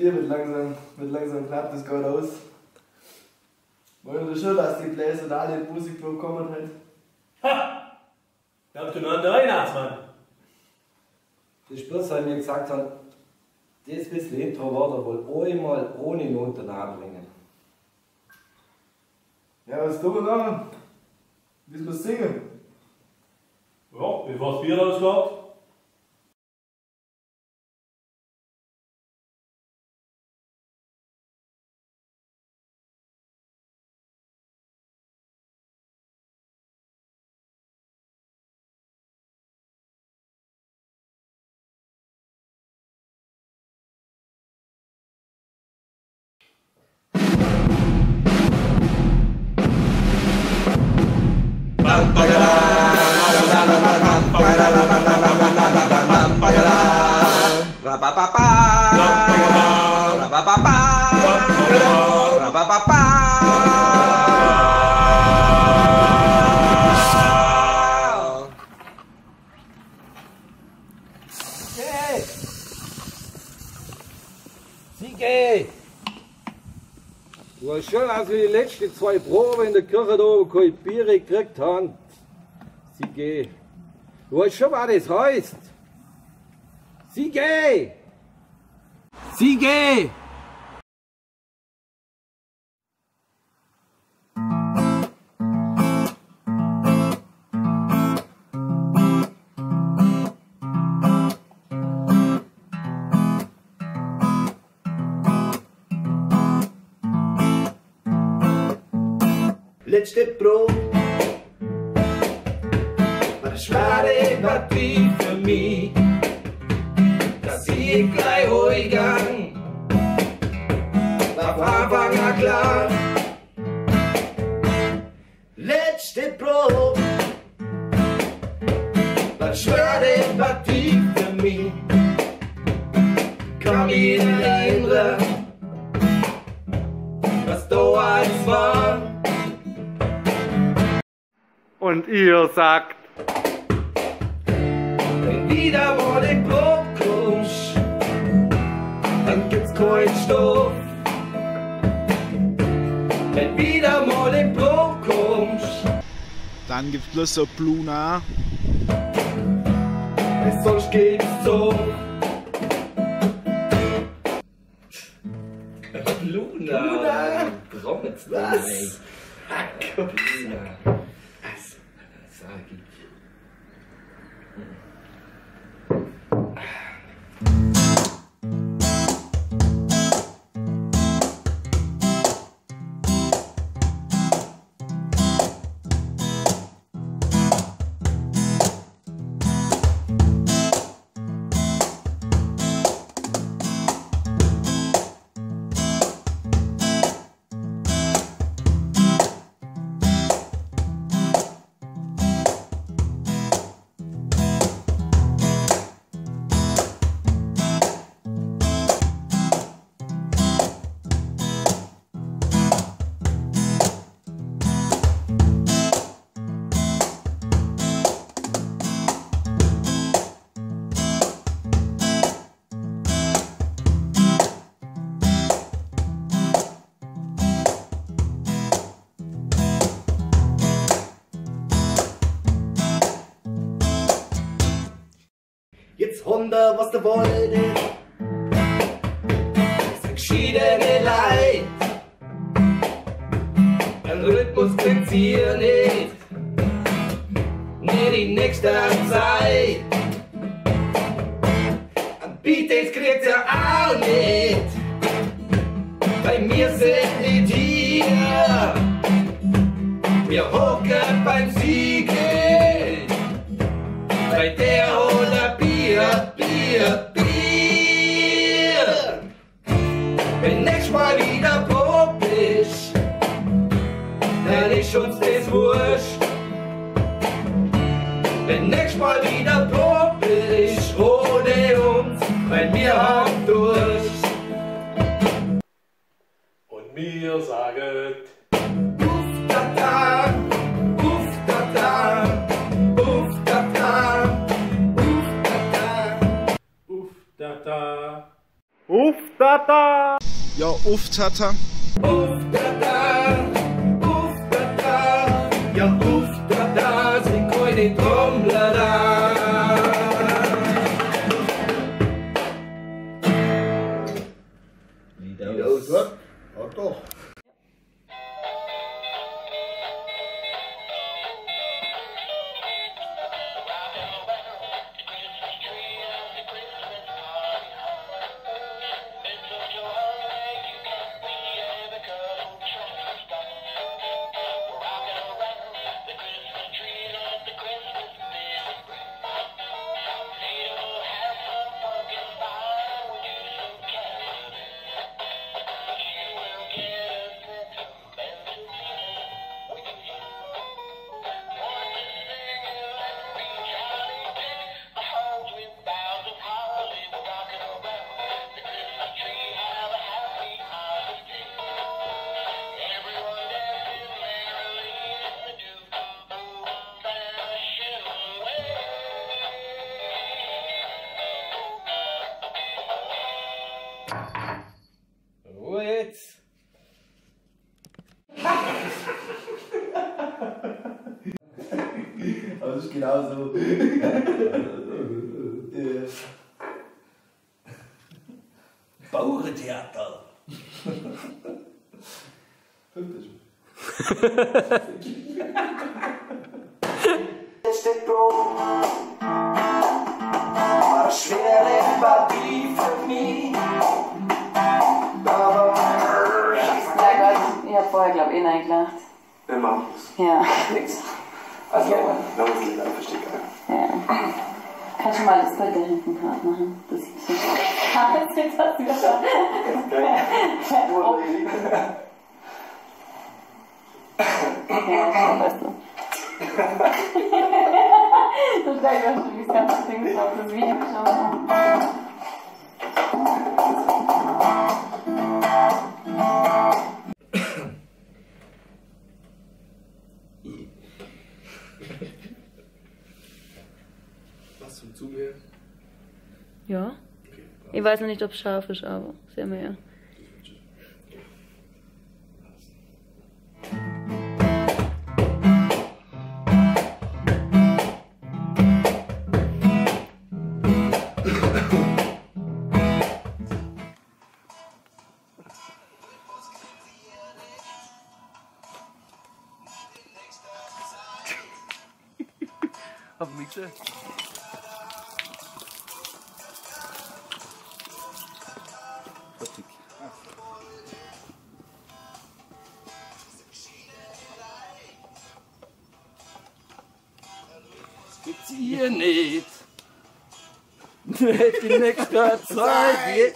Bier wird langsam, wird langsam knapp, das geht aus. Wollen wir schon, dass die Bläser da alle in die Musik bekommen hat? Ha! Da habt ihr noch einen Weihnachtsmann. Die Spürser mir gesagt haben, das bisschen Intro war er wohl einmal ohne Noten anbringen. Ja, was tun wir noch? Müssen wir singen? Ja, bevor das Bier rauskommt. Siege! Du hast schon also die letzten zwei Proben in der Kirche da oben kein Bier gekriegt haben. Siege! Du weißt schon, was das heißt. Siege! Siege! Letzte eine schwere Partie für mich, dass ich gleich heimgang, war Anfang an klar. Letzte Brot war schwere Partie für mich, kann mich erinnern, was da alles war. Und ihr sagt, wieder mal den Brot kommst, dann gibt's keinen Stoff. Wenn wieder mal den Brot kommst, Dann gibt's bloß so Bluna. sonst geht's so. Luna! Luna. Brommetz, Was? Luna! Honda, was du wolltest. Das geschiedene Leid. Ein Rhythmus bringt's hier nicht. Nie die nächste Zeit. Ein Beatles kriegt's ja auch nicht. Bei mir sind die hier. Wir hocken Uftata! Ja, oft hat er. Uftada, uftada, ja uftada, sie koine tromblada. Ruhe jetzt. Aber das ist genauso. Äh, Bauerntheater. Fünftes. letzte Go. War schwere Partie für mich. Reingelacht. wir machen es. Ja. Nix. Also, ein Lied, verstehe ich gar nicht. ja. Kannst du mal das Bild da hinten gerade machen? Das sieht so Ah, jetzt hast du wieder Ja, schon, weißt du. Das gleich war schon das ganze Ding geschaut, das Video geschaut. Zum Zugehör? Ja. Ich weiß noch nicht, ob es scharf ist, aber sehen wir ja. Auf mich nicht. Nicht die nächste Zeit.